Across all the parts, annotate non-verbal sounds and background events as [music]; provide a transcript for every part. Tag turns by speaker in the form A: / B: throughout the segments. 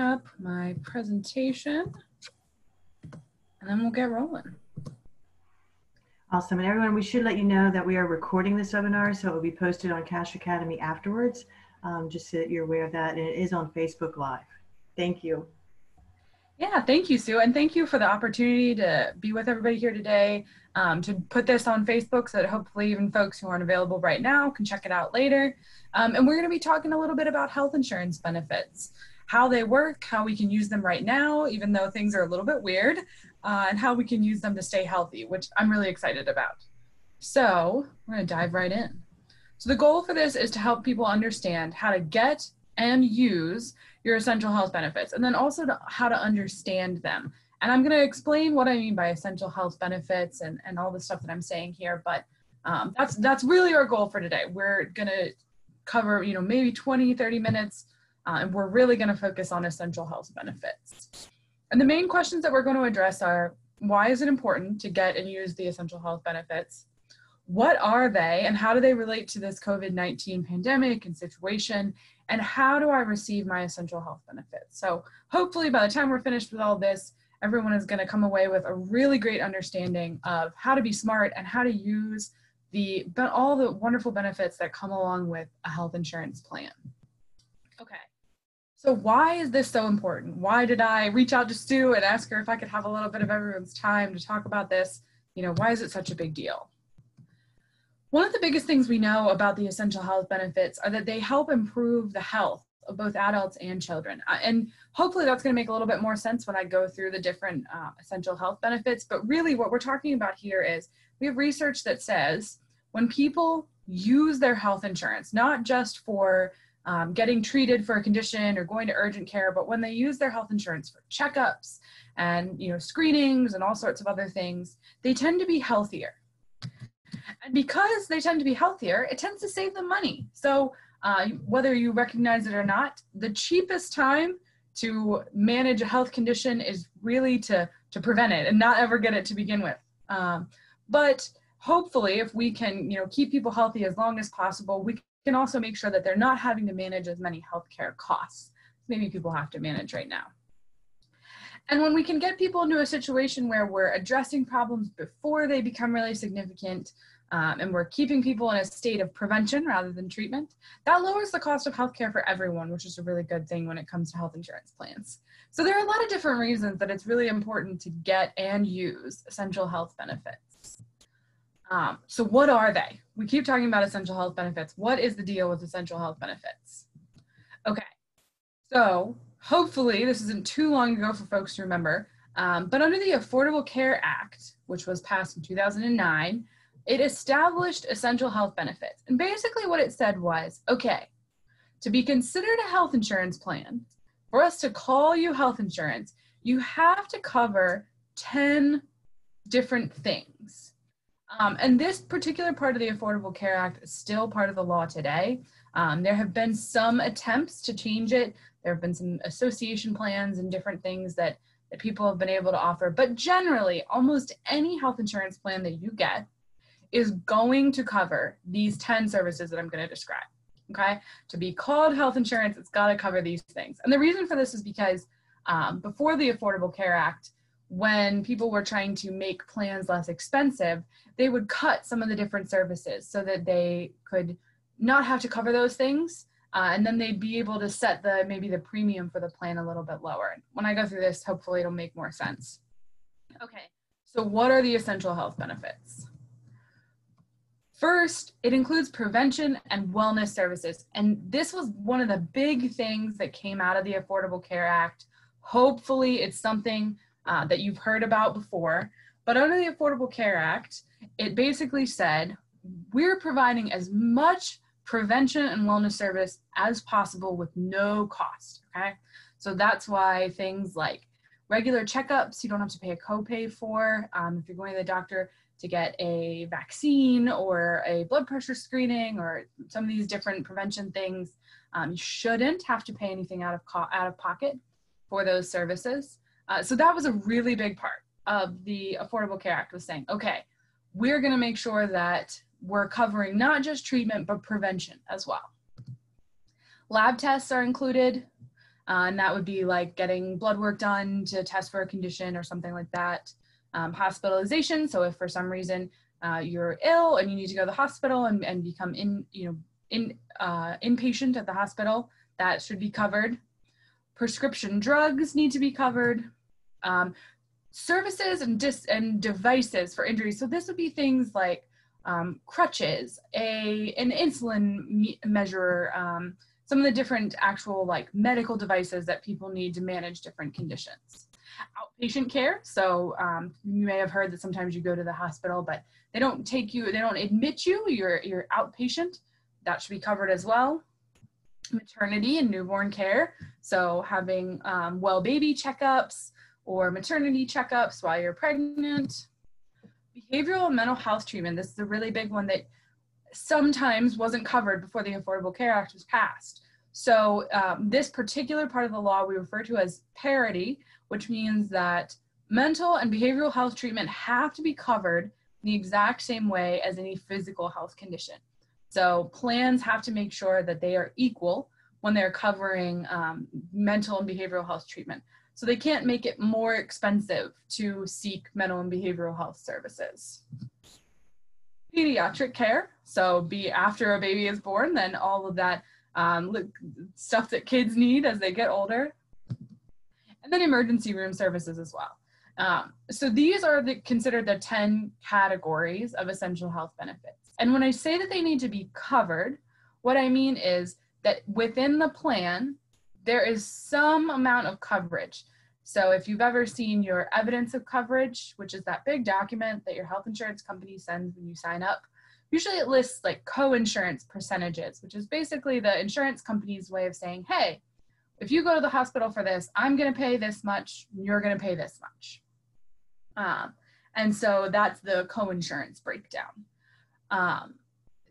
A: up my presentation and then we'll get rolling.
B: Awesome. And everyone, we should let you know that we are recording this webinar, so it will be posted on Cash Academy afterwards, um, just so that you're aware of that. And it is on Facebook Live. Thank you.
A: Yeah, thank you, Sue. And thank you for the opportunity to be with everybody here today, um, to put this on Facebook so that hopefully even folks who aren't available right now can check it out later. Um, and we're going to be talking a little bit about health insurance benefits, how they work, how we can use them right now, even though things are a little bit weird, uh, and how we can use them to stay healthy, which I'm really excited about. So we're to dive right in. So the goal for this is to help people understand how to get and use your essential health benefits, and then also to, how to understand them. And I'm going to explain what I mean by essential health benefits and, and all the stuff that I'm saying here, but um, that's, that's really our goal for today. We're going to cover, you know, maybe 20, 30 minutes, uh, and we're really going to focus on essential health benefits. And the main questions that we're going to address are, why is it important to get and use the essential health benefits? What are they and how do they relate to this COVID-19 pandemic and situation? and how do I receive my essential health benefits? So hopefully by the time we're finished with all this, everyone is going to come away with a really great understanding of how to be smart and how to use the all the wonderful benefits that come along with a health insurance plan. Okay. So why is this so important? Why did I reach out to Sue and ask her if I could have a little bit of everyone's time to talk about this? You know, why is it such a big deal? One of the biggest things we know about the essential health benefits are that they help improve the health of both adults and children. Uh, and hopefully that's going to make a little bit more sense when I go through the different uh, essential health benefits. But really, what we're talking about here is we have research that says when people use their health insurance, not just for um, getting treated for a condition or going to urgent care, but when they use their health insurance for checkups and you know screenings and all sorts of other things, they tend to be healthier. And because they tend to be healthier, it tends to save them money. So uh, whether you recognize it or not, the cheapest time to manage a health condition is really to, to prevent it and not ever get it to begin with. Um, but hopefully if we can you know, keep people healthy as long as possible, we can also make sure that they're not having to manage as many healthcare costs. Maybe people have to manage right now. And when we can get people into a situation where we're addressing problems before they become really significant, um, and we're keeping people in a state of prevention rather than treatment, that lowers the cost of healthcare for everyone, which is a really good thing when it comes to health insurance plans. So there are a lot of different reasons that it's really important to get and use essential health benefits. Um, so what are they? We keep talking about essential health benefits. What is the deal with essential health benefits? Okay, so hopefully this isn't too long ago for folks to remember, um, but under the Affordable Care Act, which was passed in 2009, it established essential health benefits. And basically, what it said was okay, to be considered a health insurance plan, for us to call you health insurance, you have to cover 10 different things. Um, and this particular part of the Affordable Care Act is still part of the law today. Um, there have been some attempts to change it. There have been some association plans and different things that, that people have been able to offer. But generally, almost any health insurance plan that you get is going to cover these 10 services that I'm going to describe. Okay, to be called health insurance, it's got to cover these things. And the reason for this is because um, before the Affordable Care Act, when people were trying to make plans less expensive, they would cut some of the different services so that they could not have to cover those things. Uh, and then they'd be able to set the maybe the premium for the plan a little bit lower. When I go through this, hopefully it'll make more sense. Okay, so what are the essential health benefits? First, it includes prevention and wellness services. And this was one of the big things that came out of the Affordable Care Act. Hopefully, it's something uh, that you've heard about before. But under the Affordable Care Act, it basically said we're providing as much prevention and wellness service as possible with no cost. Okay. So that's why things like regular checkups you don't have to pay a copay for. Um, if you're going to the doctor, to get a vaccine or a blood pressure screening or some of these different prevention things. Um, you shouldn't have to pay anything out of out of pocket for those services. Uh, so that was a really big part of the Affordable Care Act was saying, okay, we're going to make sure that we're covering not just treatment but prevention as well. Lab tests are included. Uh, and that would be like getting blood work done to test for a condition or something like that. Um, hospitalization. So if for some reason uh, you're ill and you need to go to the hospital and, and become in, you know, in uh, inpatient at the hospital, that should be covered. Prescription drugs need to be covered. Um, services and dis- and devices for injuries. So this would be things like um, crutches, a an insulin me- measurer, um, some of the different actual like medical devices that people need to manage different conditions. Outpatient care. So um, you may have heard that sometimes you go to the hospital, but they don't take you, they don't admit you. You're you're outpatient. That should be covered as well. Maternity and newborn care. So having um, well baby checkups or maternity checkups while you're pregnant. Behavioral and mental health treatment. This is a really big one that sometimes wasn't covered before the Affordable Care Act was passed. So um, this particular part of the law we refer to as parity, which means that mental and behavioral health treatment have to be covered the exact same way as any physical health condition. So plans have to make sure that they are equal when they're covering um, mental and behavioral health treatment. So they can't make it more expensive to seek mental and behavioral health services. Pediatric care, so be after a baby is born, then all of that um, stuff that kids need as they get older. And then emergency room services as well. Um, so these are the, considered the 10 categories of essential health benefits. And when I say that they need to be covered, what I mean is that within the plan, there is some amount of coverage. So if you've ever seen your evidence of coverage, which is that big document that your health insurance company sends when you sign up, usually it lists like co-insurance percentages, which is basically the insurance company's way of saying, hey, if you go to the hospital for this, I'm going to pay this much, you're going to pay this much. Um, and so that's the co-insurance breakdown. Um,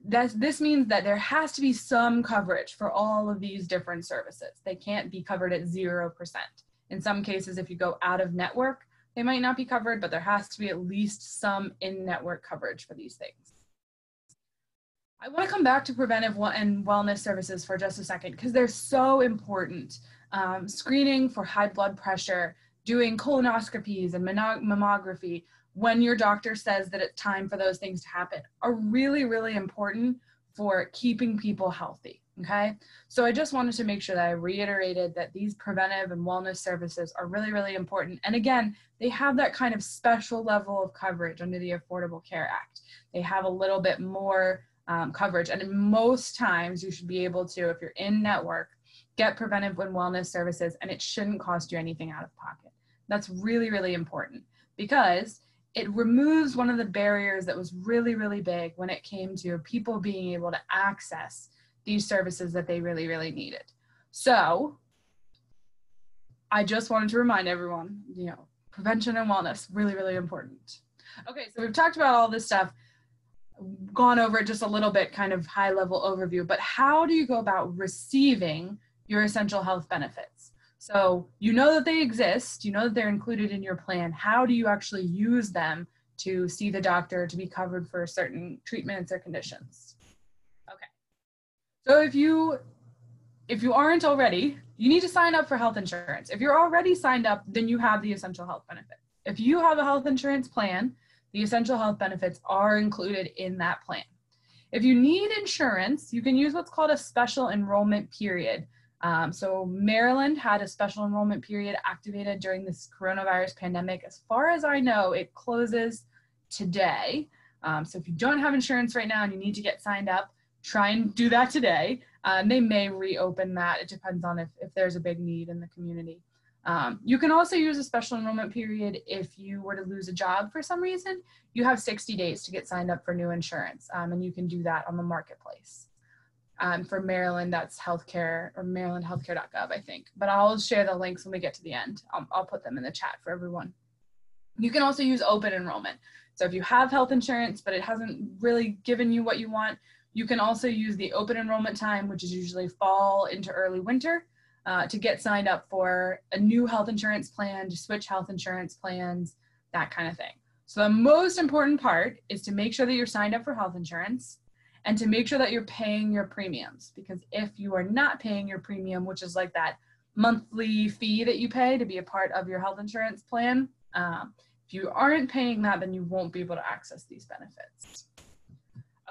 A: that's, this means that there has to be some coverage for all of these different services. They can't be covered at 0%. In some cases, if you go out of network, they might not be covered, but there has to be at least some in-network coverage for these things. I want to come back to preventive and wellness services for just a second because they're so important. Um, screening for high blood pressure, doing colonoscopies and mammography, when your doctor says that it's time for those things to happen are really, really important for keeping people healthy. Okay, so I just wanted to make sure that I reiterated that these preventive and wellness services are really, really important. And again, they have that kind of special level of coverage under the Affordable Care Act. They have a little bit more um, coverage, and most times you should be able to, if you're in network, get preventive and wellness services, and it shouldn't cost you anything out of pocket. That's really, really important because it removes one of the barriers that was really, really big when it came to people being able to access these services that they really, really needed. So I just wanted to remind everyone, you know, prevention and wellness, really, really important. Okay, so we've talked about all this stuff, gone over just a little bit, kind of high level overview, but how do you go about receiving your essential health benefits? So you know that they exist, you know that they're included in your plan. How do you actually use them to see the doctor to be covered for certain treatments or conditions? Okay. So if you if you aren't already, you need to sign up for health insurance. If you're already signed up, then you have the essential health benefit. If you have a health insurance plan, the essential health benefits are included in that plan. If you need insurance, you can use what's called a special enrollment period. Um, so Maryland had a special enrollment period activated during this coronavirus pandemic. As far as I know, it closes today. Um, so if you don't have insurance right now and you need to get signed up, try and do that today. Um, they may reopen that. It depends on if, if there's a big need in the community. Um, you can also use a special enrollment period if you were to lose a job for some reason. You have 60 days to get signed up for new insurance, um, and you can do that on the marketplace. Um, for Maryland, that's healthcare or marylandhealthcare.gov, I think. But I'll share the links when we get to the end. I'll, I'll put them in the chat for everyone. You can also use open enrollment. So if you have health insurance, but it hasn't really given you what you want, you can also use the open enrollment time, which is usually fall into early winter, uh, to get signed up for a new health insurance plan, to switch health insurance plans, that kind of thing. So the most important part is to make sure that you're signed up for health insurance and to make sure that you're paying your premiums because if you are not paying your premium which is like that monthly fee that you pay to be a part of your health insurance plan. Um, if you aren't paying that, then you won't be able to access these benefits.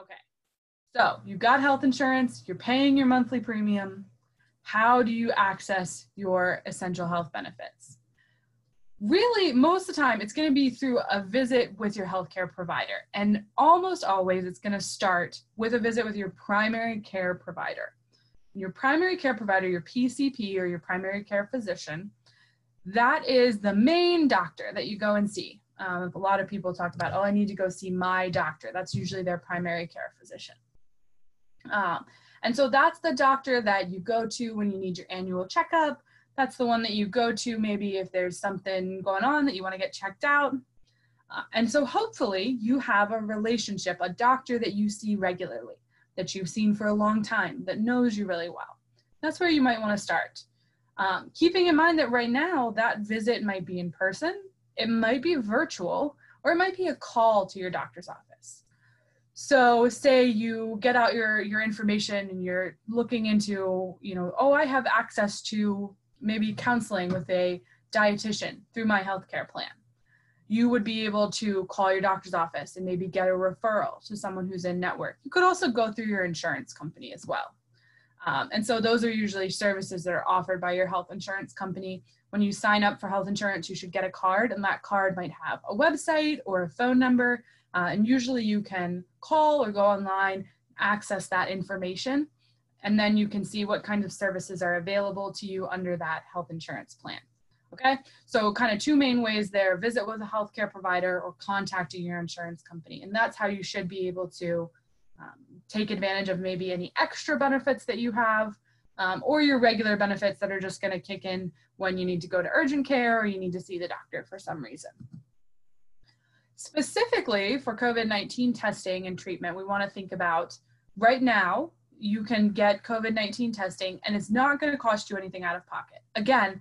A: Okay, so you've got health insurance, you're paying your monthly premium. How do you access your essential health benefits? Really, most of the time, it's going to be through a visit with your healthcare provider. And almost always, it's going to start with a visit with your primary care provider your primary care provider, your PCP or your primary care physician, that is the main doctor that you go and see. Um, a lot of people talk about, oh, I need to go see my doctor. That's usually their primary care physician. Um, and so that's the doctor that you go to when you need your annual checkup. That's the one that you go to maybe if there's something going on that you want to get checked out. Uh, and so hopefully you have a relationship, a doctor that you see regularly that you've seen for a long time that knows you really well. That's where you might want to start. Um, keeping in mind that right now that visit might be in person, it might be virtual, or it might be a call to your doctor's office. So say you get out your, your information and you're looking into, you know, oh, I have access to maybe counseling with a dietitian through my healthcare plan you would be able to call your doctor's office and maybe get a referral to someone who's in network. You could also go through your insurance company as well. Um, and so those are usually services that are offered by your health insurance company. When you sign up for health insurance, you should get a card, and that card might have a website or a phone number. Uh, and usually you can call or go online, access that information, and then you can see what kind of services are available to you under that health insurance plan. Okay, so kind of two main ways there visit with a healthcare provider or contacting your insurance company. And that's how you should be able to um, take advantage of maybe any extra benefits that you have um, or your regular benefits that are just going to kick in when you need to go to urgent care or you need to see the doctor for some reason. Specifically for COVID 19 testing and treatment, we want to think about right now, you can get COVID 19 testing and it's not going to cost you anything out of pocket. Again,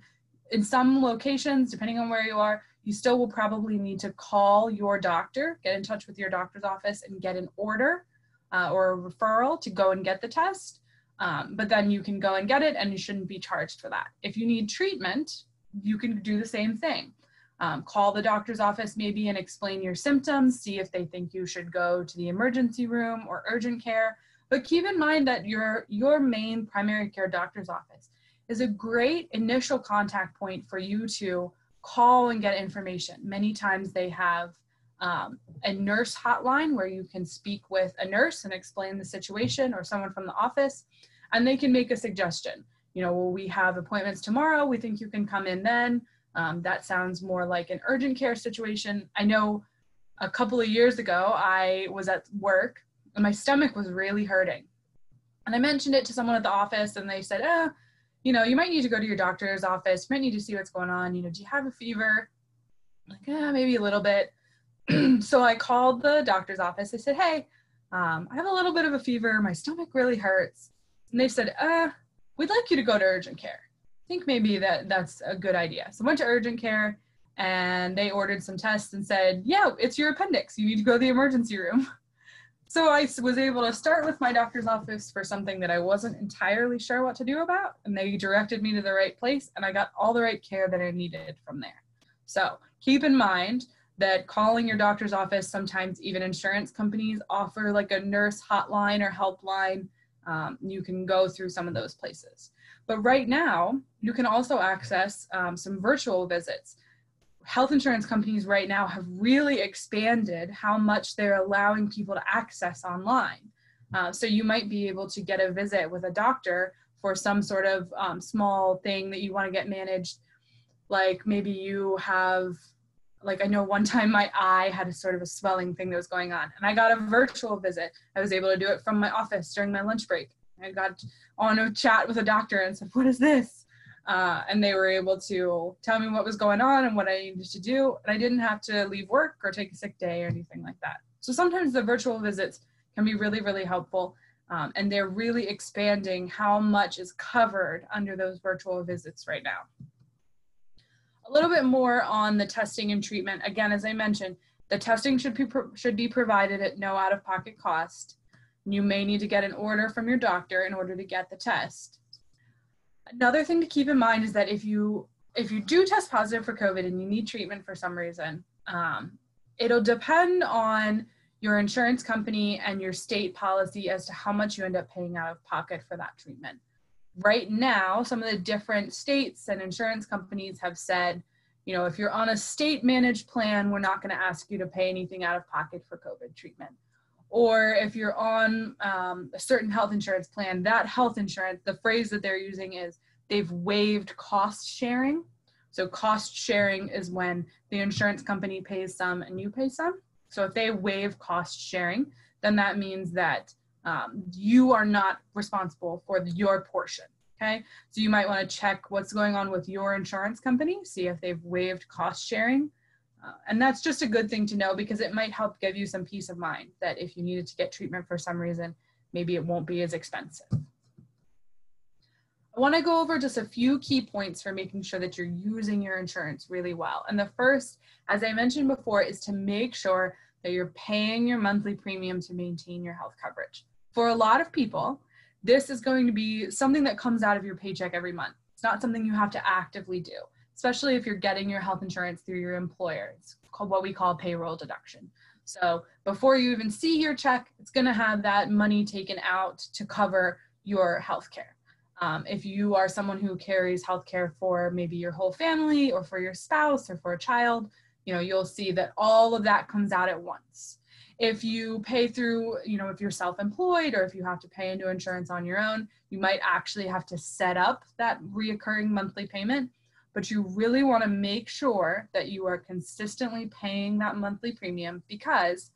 A: in some locations, depending on where you are, you still will probably need to call your doctor, get in touch with your doctor's office, and get an order uh, or a referral to go and get the test. Um, but then you can go and get it, and you shouldn't be charged for that. If you need treatment, you can do the same thing. Um, call the doctor's office maybe and explain your symptoms, see if they think you should go to the emergency room or urgent care. But keep in mind that your, your main primary care doctor's office is a great initial contact point for you to call and get information. Many times they have um, a nurse hotline where you can speak with a nurse and explain the situation or someone from the office, and they can make a suggestion. You know, well, we have appointments tomorrow. We think you can come in then. Um, that sounds more like an urgent care situation. I know a couple of years ago, I was at work and my stomach was really hurting. And I mentioned it to someone at the office, and they said, eh, you know, you might need to go to your doctor's office. You might need to see what's going on. You know, do you have a fever? I'm like, yeah, maybe a little bit. [clears throat] so I called the doctor's office. I said, hey, um, I have a little bit of a fever. My stomach really hurts. And they said, uh, we'd like you to go to urgent care. I think maybe that that's a good idea. So I went to urgent care and they ordered some tests and said, yeah, it's your appendix. You need to go to the emergency room. [laughs] So I was able to start with my doctor's office for something that I wasn't entirely sure what to do about, and they directed me to the right place, and I got all the right care that I needed from there. So keep in mind that calling your doctor's office, sometimes even insurance companies offer like a nurse hotline or helpline. Um, you can go through some of those places. But right now, you can also access um, some virtual visits health insurance companies right now have really expanded how much they're allowing people to access online. Uh, so you might be able to get a visit with a doctor for some sort of um, small thing that you want to get managed. Like maybe you have, like I know one time my eye had a sort of a swelling thing that was going on, and I got a virtual visit. I was able to do it from my office during my lunch break. I got on a chat with a doctor and said, "What is this?" Uh, and they were able to tell me what was going on and what I needed to do. And I didn't have to leave work or take a sick day or anything like that. So sometimes the virtual visits can be really, really helpful. Um, and they're really expanding how much is covered under those virtual visits right now. A little bit more on the testing and treatment. Again, as I mentioned, the testing should be, should be provided at no out-of-pocket cost. You may need to get an order from your doctor in order to get the test Another thing to keep in mind is that if you if you do test positive for COVID and you need treatment for some reason, um, it'll depend on your insurance company and your state policy as to how much you end up paying out of pocket for that treatment. Right now, some of the different states and insurance companies have said, you know, if you're on a state managed plan, we're not going to ask you to pay anything out of pocket for COVID treatment. Or if you're on um, a certain health insurance plan, that health insurance, the phrase that they're using is they've waived cost sharing. So cost sharing is when the insurance company pays some and you pay some. So if they waive cost sharing, then that means that um, you are not responsible for your portion. Okay, so you might want to check what's going on with your insurance company, see if they've waived cost sharing. Uh, and that's just a good thing to know because it might help give you some peace of mind that if you needed to get treatment for some reason, maybe it won't be as expensive. I want to go over just a few key points for making sure that you're using your insurance really well. And the first, as I mentioned before, is to make sure that you're paying your monthly premium to maintain your health coverage. For a lot of people, this is going to be something that comes out of your paycheck every month. It's not something you have to actively do, especially if you're getting your health insurance through your employer. It's called what we call payroll deduction. So before you even see your check, it's going to have that money taken out to cover your health care. Um, if you are someone who carries healthcare for maybe your whole family or for your spouse or for a child, you know, you'll see that all of that comes out at once. If you pay through, you know, if you're self-employed or if you have to pay into insurance on your own, you might actually have to set up that reoccurring monthly payment. But you really want to make sure that you are consistently paying that monthly premium because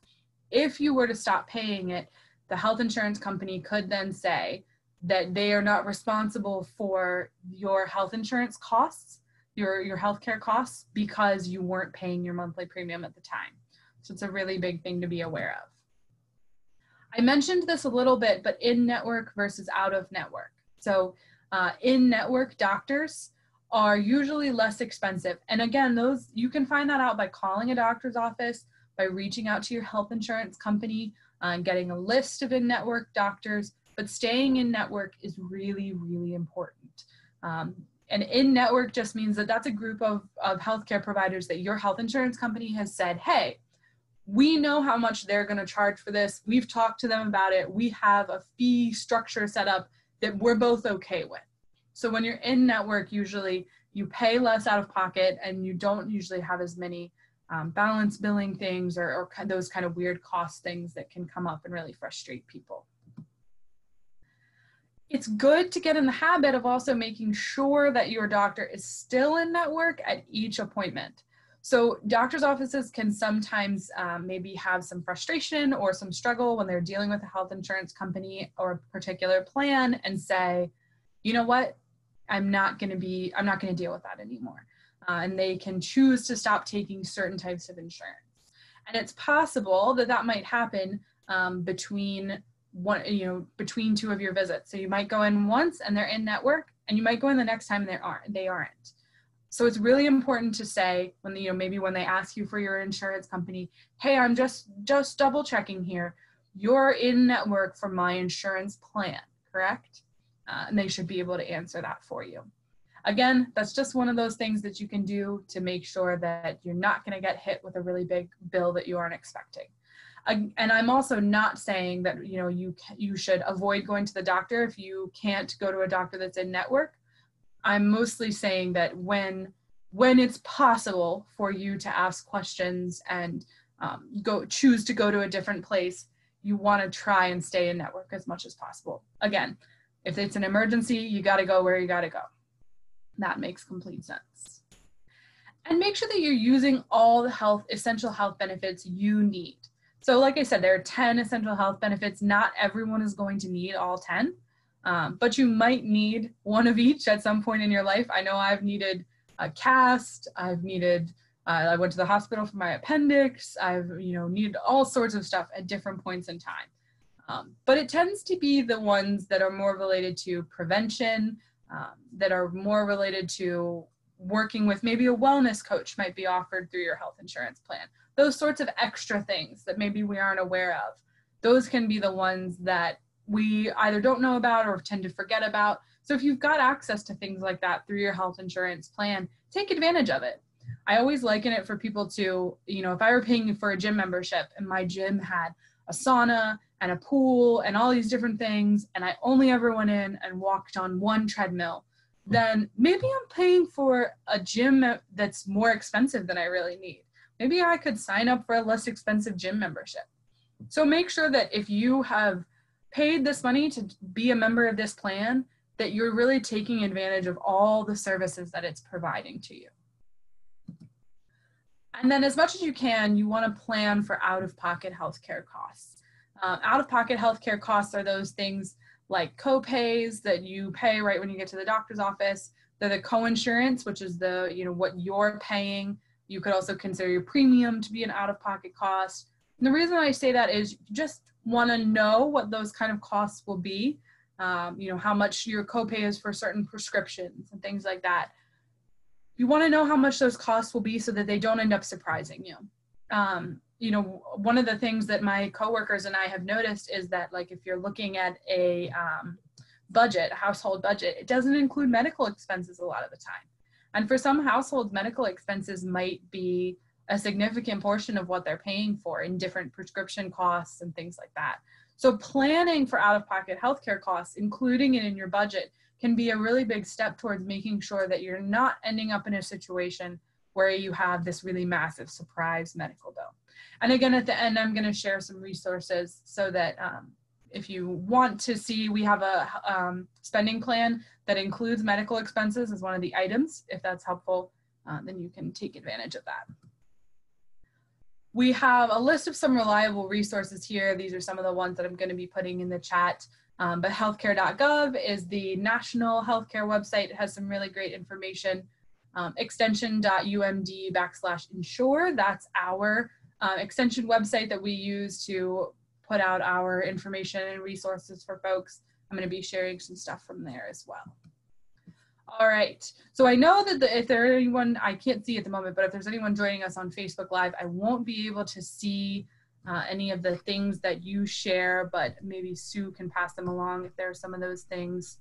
A: if you were to stop paying it, the health insurance company could then say, that they are not responsible for your health insurance costs, your, your healthcare costs, because you weren't paying your monthly premium at the time. So it's a really big thing to be aware of. I mentioned this a little bit, but in network versus out of network. So uh, in network doctors are usually less expensive. And again, those you can find that out by calling a doctor's office, by reaching out to your health insurance company, uh, and getting a list of in network doctors but staying in network is really, really important. Um, and in network just means that that's a group of, of healthcare providers that your health insurance company has said, hey, we know how much they're going to charge for this. We've talked to them about it. We have a fee structure set up that we're both okay with. So when you're in network, usually you pay less out of pocket and you don't usually have as many um, balance billing things or, or those kind of weird cost things that can come up and really frustrate people it's good to get in the habit of also making sure that your doctor is still in network at each appointment. So doctor's offices can sometimes um, maybe have some frustration or some struggle when they're dealing with a health insurance company or a particular plan and say, you know what, I'm not going to be, I'm not going to deal with that anymore. Uh, and they can choose to stop taking certain types of insurance. And it's possible that that might happen um, between one you know between two of your visits so you might go in once and they're in network and you might go in the next time and they aren't they aren't so it's really important to say when you know maybe when they ask you for your insurance company hey i'm just just double checking here you're in network for my insurance plan correct uh, and they should be able to answer that for you again that's just one of those things that you can do to make sure that you're not going to get hit with a really big bill that you aren't expecting and I'm also not saying that you know you you should avoid going to the doctor if you can't go to a doctor that's in network. I'm mostly saying that when when it's possible for you to ask questions and um, go choose to go to a different place, you want to try and stay in network as much as possible. Again, if it's an emergency, you got to go where you got to go. That makes complete sense. And make sure that you're using all the health essential health benefits you need. So, like I said, there are 10 essential health benefits. Not everyone is going to need all 10, um, but you might need one of each at some point in your life. I know I've needed a cast, I've needed, uh, I went to the hospital for my appendix, I've, you know, needed all sorts of stuff at different points in time. Um, but it tends to be the ones that are more related to prevention, um, that are more related to working with maybe a wellness coach might be offered through your health insurance plan. Those sorts of extra things that maybe we aren't aware of. Those can be the ones that we either don't know about or tend to forget about. So if you've got access to things like that through your health insurance plan, take advantage of it. I always liken it for people to, you know, if I were paying for a gym membership and my gym had a sauna and a pool and all these different things, and I only ever went in and walked on one treadmill, then maybe I'm paying for a gym that's more expensive than I really need. Maybe I could sign up for a less expensive gym membership. So make sure that if you have paid this money to be a member of this plan, that you're really taking advantage of all the services that it's providing to you. And then, as much as you can, you want to plan for out of pocket healthcare costs. Um, out of pocket healthcare costs are those things like co-pays that you pay right when you get to the doctor's office. They're the co-insurance, which is the you know what you're paying. You could also consider your premium to be an out of pocket cost. And the reason I say that is you just want to know what those kind of costs will be. Um, you know how much your copay is for certain prescriptions and things like that you want to know how much those costs will be so that they don't end up surprising you. Um, you know, one of the things that my coworkers and I have noticed is that, like, if you're looking at a um, budget, a household budget, it doesn't include medical expenses a lot of the time. And for some households, medical expenses might be a significant portion of what they're paying for in different prescription costs and things like that. So, planning for out of pocket healthcare costs, including it in your budget, can be a really big step towards making sure that you're not ending up in a situation where you have this really massive surprise medical bill. And again, at the end, I'm going to share some resources so that um, if you want to see, we have a um, spending plan that includes medical expenses as one of the items. If that's helpful, uh, then you can take advantage of that. We have a list of some reliable resources here. These are some of the ones that I'm going to be putting in the chat. Um, but healthcare.gov is the national healthcare website. It has some really great information. Um, extension.umd backslash insure, that's our uh, extension website that we use to put out our information and resources for folks. I'm going to be sharing some stuff from there as well. All right. So I know that the, if there anyone, I can't see at the moment, but if there's anyone joining us on Facebook Live, I won't be able to see uh, any of the things that you share, but maybe Sue can pass them along if there are some of those things.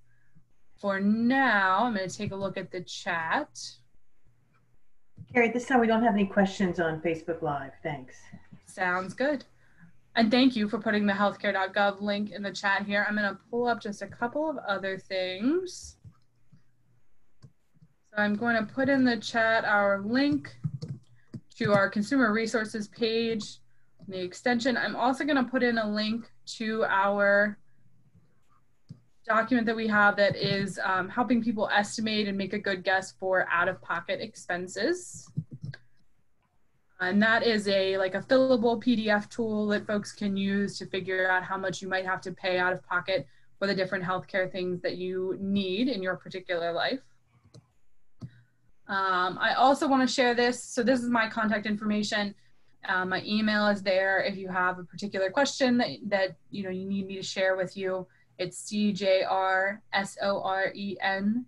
A: For now, I'm going to take a look at the chat.
B: Carrie, this time we don't have any questions on Facebook Live. Thanks.
A: Sounds good. And thank you for putting the healthcare.gov link in the chat here. I'm going to pull up just a couple of other things. So I'm going to put in the chat our link to our consumer resources page the extension. I'm also going to put in a link to our document that we have that is um, helping people estimate and make a good guess for out-of-pocket expenses. And that is a like a fillable PDF tool that folks can use to figure out how much you might have to pay out of pocket for the different healthcare things that you need in your particular life. Um, I also want to share this. So this is my contact information. Uh, my email is there if you have a particular question that, that you know you need me to share with you. It's cjrsoren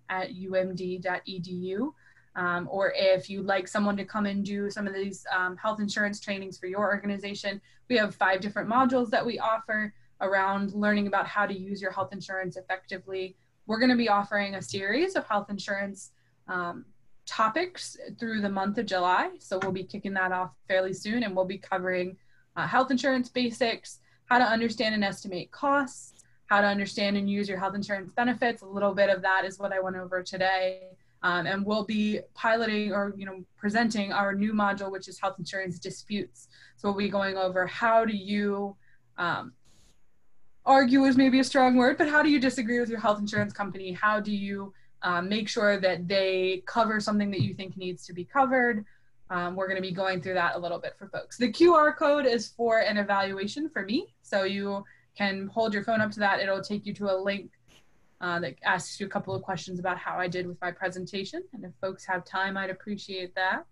A: at umd.edu. Um, or if you'd like someone to come and do some of these um, health insurance trainings for your organization, we have five different modules that we offer around learning about how to use your health insurance effectively. We're going to be offering a series of health insurance um, topics through the month of July. So we'll be kicking that off fairly soon and we'll be covering uh, health insurance basics, how to understand and estimate costs, how to understand and use your health insurance benefits. A little bit of that is what I went over today. Um, and we'll be piloting or you know presenting our new module, which is health insurance disputes. So we'll be going over how do you um, argue is maybe a strong word, but how do you disagree with your health insurance company? How do you um, make sure that they cover something that you think needs to be covered. Um, we're going to be going through that a little bit for folks. The QR code is for an evaluation for me. So you can hold your phone up to that. It'll take you to a link uh, that asks you a couple of questions about how I did with my presentation. And if folks have time, I'd appreciate that.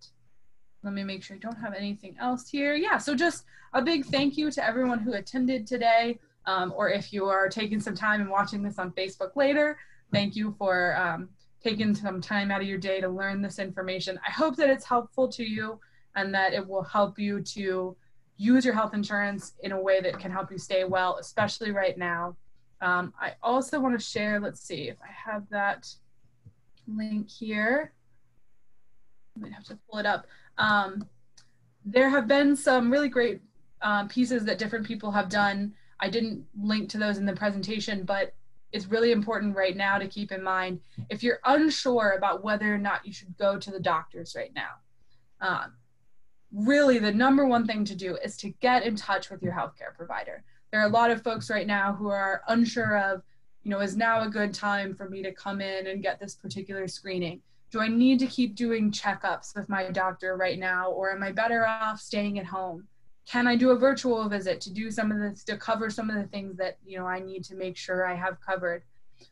A: Let me make sure I don't have anything else here. Yeah, so just a big thank you to everyone who attended today. Um, or if you are taking some time and watching this on Facebook later, Thank you for um, taking some time out of your day to learn this information. I hope that it's helpful to you and that it will help you to use your health insurance in a way that can help you stay well, especially right now. Um, I also want to share, let's see if I have that link here. I might have to pull it up. Um, there have been some really great um, pieces that different people have done. I didn't link to those in the presentation, but it's really important right now to keep in mind if you're unsure about whether or not you should go to the doctors right now. Um, really, the number one thing to do is to get in touch with your healthcare provider. There are a lot of folks right now who are unsure of, you know, is now a good time for me to come in and get this particular screening? Do I need to keep doing checkups with my doctor right now, or am I better off staying at home? can I do a virtual visit to do some of this to cover some of the things that you know I need to make sure I have covered?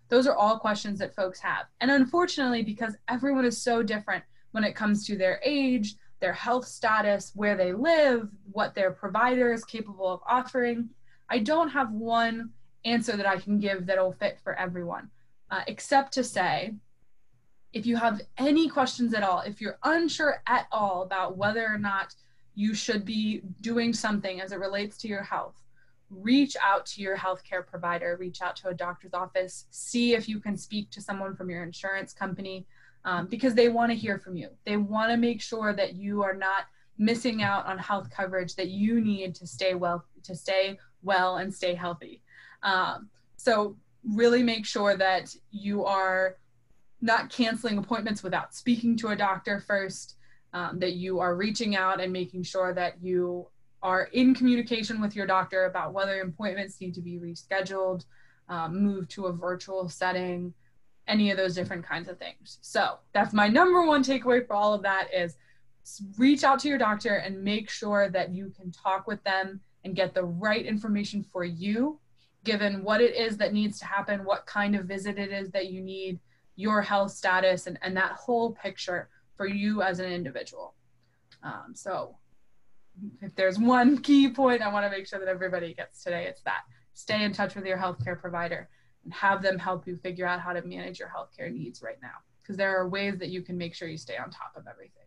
A: Those are all questions that folks have. And unfortunately, because everyone is so different when it comes to their age, their health status, where they live, what their provider is capable of offering, I don't have one answer that I can give that'll fit for everyone, uh, except to say, if you have any questions at all, if you're unsure at all about whether or not you should be doing something as it relates to your health. Reach out to your healthcare provider, reach out to a doctor's office, see if you can speak to someone from your insurance company um, because they want to hear from you. They want to make sure that you are not missing out on health coverage that you need to stay well, to stay well and stay healthy. Um, so really make sure that you are not canceling appointments without speaking to a doctor first um, that you are reaching out and making sure that you are in communication with your doctor about whether appointments need to be rescheduled, um, moved to a virtual setting, any of those different kinds of things. So that's my number one takeaway for all of that is reach out to your doctor and make sure that you can talk with them and get the right information for you, given what it is that needs to happen, what kind of visit it is that you need, your health status, and, and that whole picture for you as an individual. Um, so if there's one key point I want to make sure that everybody gets today, it's that stay in touch with your healthcare provider and have them help you figure out how to manage your healthcare needs right now. Because there are ways that you can make sure you stay on top of everything.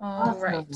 A: All awesome. right.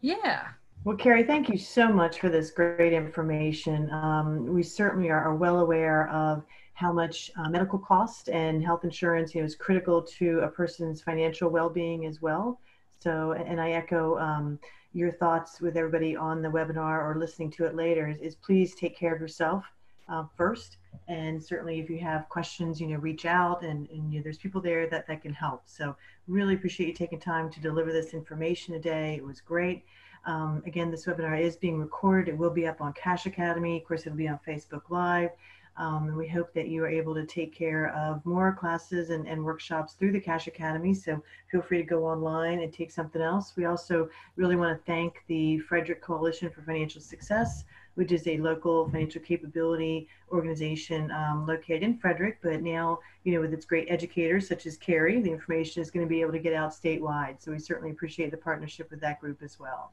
A: Yeah.
B: Well, Carrie, thank you so much for this great information. Um, we certainly are, are well aware of how much uh, medical cost and health insurance you know, is critical to a person's financial well-being as well. So, and I echo um, your thoughts with everybody on the webinar or listening to it later is, is please take care of yourself uh, first. And certainly if you have questions, you know, reach out and, and you know, there's people there that, that can help. So really appreciate you taking time to deliver this information today. It was great. Um, again, this webinar is being recorded. It will be up on Cash Academy. Of course, it'll be on Facebook Live. Um, and we hope that you are able to take care of more classes and, and workshops through the Cash Academy. So feel free to go online and take something else. We also really want to thank the Frederick Coalition for Financial Success, which is a local financial capability organization um, located in Frederick. But now, you know, with its great educators such as Carrie, the information is going to be able to get out statewide. So we certainly appreciate the partnership with that group as well.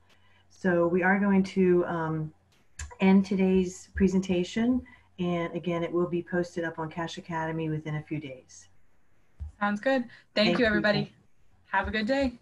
B: So we are going to um, end today's presentation. And again, it will be posted up on Cash Academy within a few days.
A: Sounds good. Thank, Thank you, everybody. You. Have a good day.